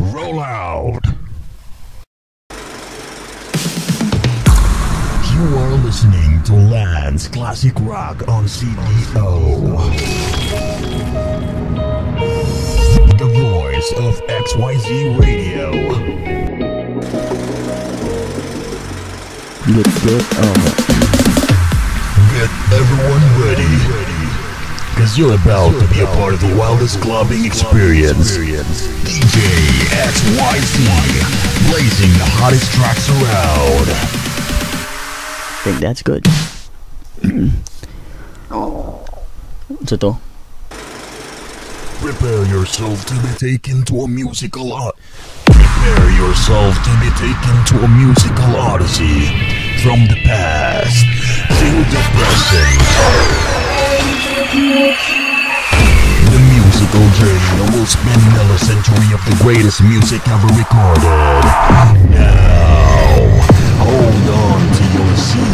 Roll out. You are listening to Lance Classic Rock on CDO. The voice of XYZ Radio. Get get uh Get everyone ready. Cause you're about to be a part of the wildest clubbing experience. DJ XYZ, blazing the hottest tracks around. I think that's good. What's ito? Prepare yourself to be taken to a musical art. Prepare yourself to be taken to a musical odyssey from the past to the present. Spin another century of the greatest music ever recorded. Now, hold on to your seat.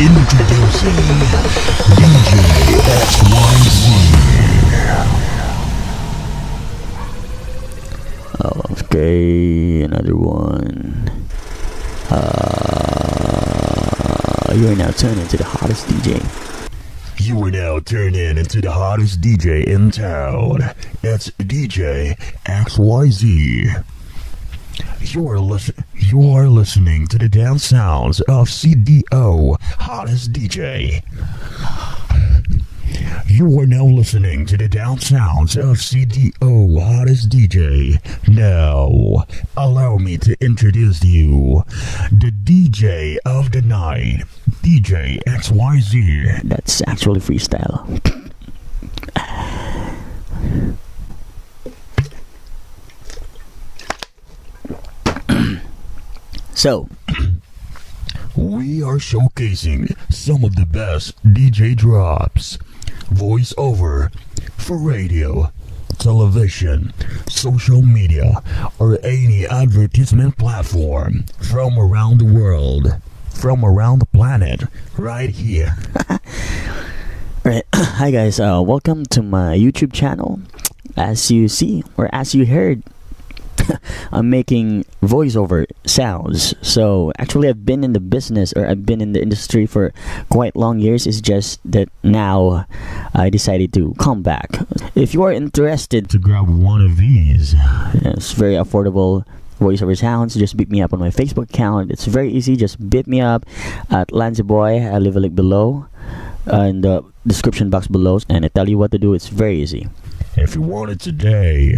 Introducing DJ XYZ. Okay, another one. Uh, you're now tuned into the hottest DJ. You are now turned in into the hottest DJ in town. It's DJ XYZ. You are listen you are listening to the dance sounds of CDO, hottest DJ. You are now listening to the down sounds of CDO, hottest DJ. Now, allow me to introduce you, the DJ of the night, DJ XYZ. That's actually freestyle. so, We are showcasing some of the best DJ drops, voiceover for radio, television, social media, or any advertisement platform from around the world, from around the planet, right here. alright, hi guys, uh, welcome to my YouTube channel. As you see, or as you heard, I'm making voiceover sounds. So actually, I've been in the business or I've been in the industry for quite long years. It's just that now I decided to come back. If you are interested, To grab one of these, it's very affordable. Voiceover sounds. Just beat me up on my Facebook account. It's very easy. Just beat me up at Lanzy Boy. I leave a link below uh, in the description box below, and I tell you what to do. It's very easy. if you want it today,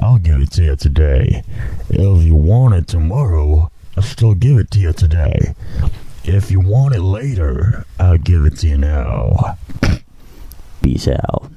I'll give it to you today. If you want it tomorrow, I'll still give it to you today. If you want it later, I'll give it to you now. Peace out.